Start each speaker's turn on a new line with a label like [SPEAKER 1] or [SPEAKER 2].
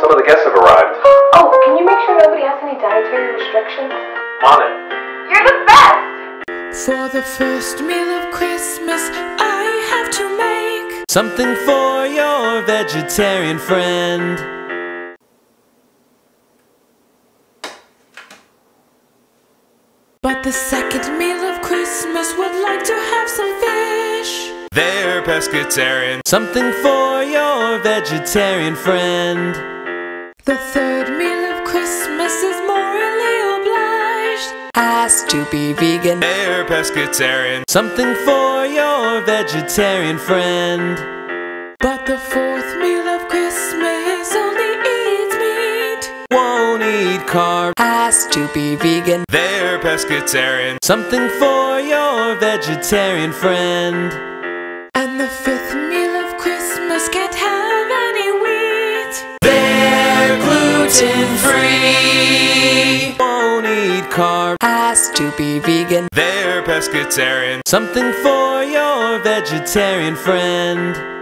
[SPEAKER 1] some of the guests have arrived.
[SPEAKER 2] Oh, can you make sure nobody has any dietary restrictions?
[SPEAKER 1] On it.
[SPEAKER 2] You're the best!
[SPEAKER 3] For the first meal of Christmas, I have to make
[SPEAKER 4] Something for your vegetarian friend.
[SPEAKER 3] But the second meal of Christmas would like to have some fish.
[SPEAKER 4] They're pescatarian. Something for your vegetarian friend.
[SPEAKER 3] The third meal of Christmas is morally obliged. Has to be vegan.
[SPEAKER 4] They're pescatarian. Something for your vegetarian friend.
[SPEAKER 3] But the fourth meal of Christmas only eats meat.
[SPEAKER 4] Won't eat carbs.
[SPEAKER 3] Has to be vegan.
[SPEAKER 4] They're pescatarian. Something for your vegetarian friend.
[SPEAKER 3] Can't have any wheat.
[SPEAKER 4] They're gluten free. Won't eat carbs.
[SPEAKER 3] Has to be vegan.
[SPEAKER 4] They're pescatarian. Something for your vegetarian friend.